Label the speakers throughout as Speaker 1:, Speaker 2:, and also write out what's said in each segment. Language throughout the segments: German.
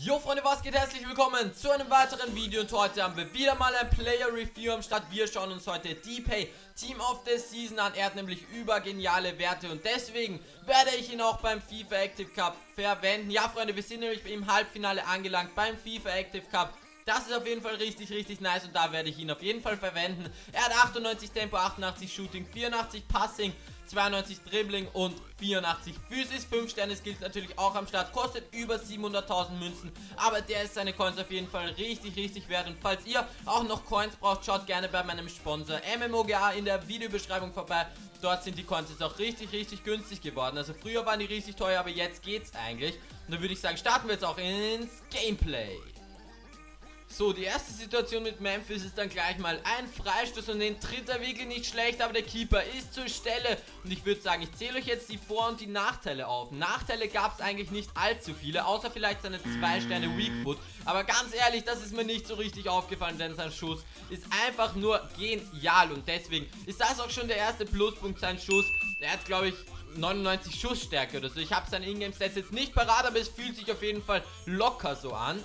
Speaker 1: Jo Freunde, was geht? Herzlich willkommen zu einem weiteren Video und heute haben wir wieder mal ein Player Review am Start. Wir schauen uns heute D-Pay Team of the Season an. Er hat nämlich übergeniale Werte und deswegen werde ich ihn auch beim FIFA Active Cup verwenden. Ja Freunde, wir sind nämlich im Halbfinale angelangt beim FIFA Active Cup. Das ist auf jeden Fall richtig, richtig nice und da werde ich ihn auf jeden Fall verwenden. Er hat 98 Tempo, 88 Shooting, 84 Passing, 92 Dribbling und 84 Physis. 5 Sterne Skills natürlich auch am Start. Kostet über 700.000 Münzen. Aber der ist seine Coins auf jeden Fall richtig, richtig wert. Und falls ihr auch noch Coins braucht, schaut gerne bei meinem Sponsor MMOGA in der Videobeschreibung vorbei. Dort sind die Coins jetzt auch richtig, richtig günstig geworden. Also früher waren die richtig teuer, aber jetzt geht's eigentlich. Und dann würde ich sagen, starten wir jetzt auch ins Gameplay. So, die erste Situation mit Memphis ist dann gleich mal ein Freistoß und den tritt er wirklich nicht schlecht, aber der Keeper ist zur Stelle. Und ich würde sagen, ich zähle euch jetzt die Vor- und die Nachteile auf. Nachteile gab es eigentlich nicht allzu viele, außer vielleicht seine zwei Sterne Weakfoot. Aber ganz ehrlich, das ist mir nicht so richtig aufgefallen, denn sein Schuss ist einfach nur genial. Und deswegen ist das auch schon der erste Pluspunkt, sein Schuss. Er hat, glaube ich, 99 Schussstärke oder so. Ich habe seine Ingame-Stats jetzt nicht parat, aber es fühlt sich auf jeden Fall locker so an.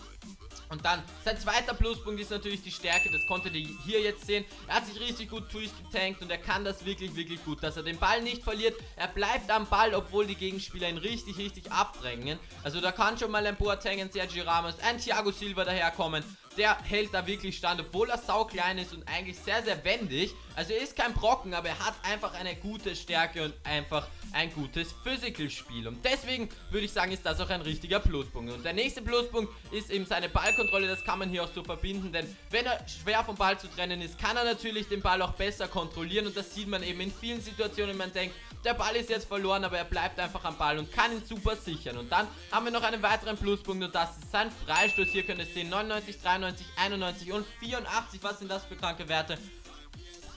Speaker 1: Und dann, sein zweiter Pluspunkt ist natürlich die Stärke, das konntet ihr hier jetzt sehen. Er hat sich richtig gut durchgetankt und er kann das wirklich, wirklich gut, dass er den Ball nicht verliert. Er bleibt am Ball, obwohl die Gegenspieler ihn richtig, richtig abdrängen. Also da kann schon mal ein Boateng, ein Sergio Ramos, ein Thiago Silva daherkommen der hält da wirklich stand, obwohl er sau klein ist und eigentlich sehr, sehr wendig. Also er ist kein Brocken, aber er hat einfach eine gute Stärke und einfach ein gutes Physical-Spiel. Und deswegen würde ich sagen, ist das auch ein richtiger Pluspunkt. Und der nächste Pluspunkt ist eben seine Ballkontrolle. Das kann man hier auch so verbinden, denn wenn er schwer vom Ball zu trennen ist, kann er natürlich den Ball auch besser kontrollieren. Und das sieht man eben in vielen Situationen. Man denkt, der Ball ist jetzt verloren, aber er bleibt einfach am Ball und kann ihn super sichern. Und dann haben wir noch einen weiteren Pluspunkt und das ist sein Freistoß. Hier könnt ihr sehen, 99, 93, 91 und 84. Was sind das für kranke Werte?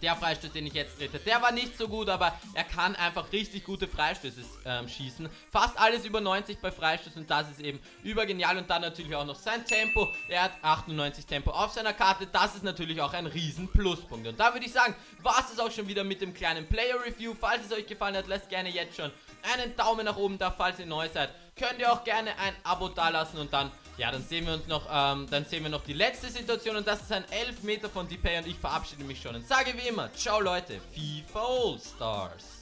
Speaker 1: der Freistoß, den ich jetzt trete, der war nicht so gut, aber er kann einfach richtig gute Freistöße ähm, schießen. Fast alles über 90 bei Freistößen und das ist eben übergenial. Und dann natürlich auch noch sein Tempo. Er hat 98 Tempo auf seiner Karte. Das ist natürlich auch ein riesen Pluspunkt. Und da würde ich sagen, war es auch schon wieder mit dem kleinen Player-Review. Falls es euch gefallen hat, lasst gerne jetzt schon einen Daumen nach oben da, falls ihr neu seid. Könnt ihr auch gerne ein Abo dalassen und dann ja, dann sehen wir uns noch, ähm, dann sehen wir noch die letzte Situation und das ist ein Elfmeter von Depay und ich verabschiede mich schon und sage wie immer, ciao Leute, FIFA All Stars.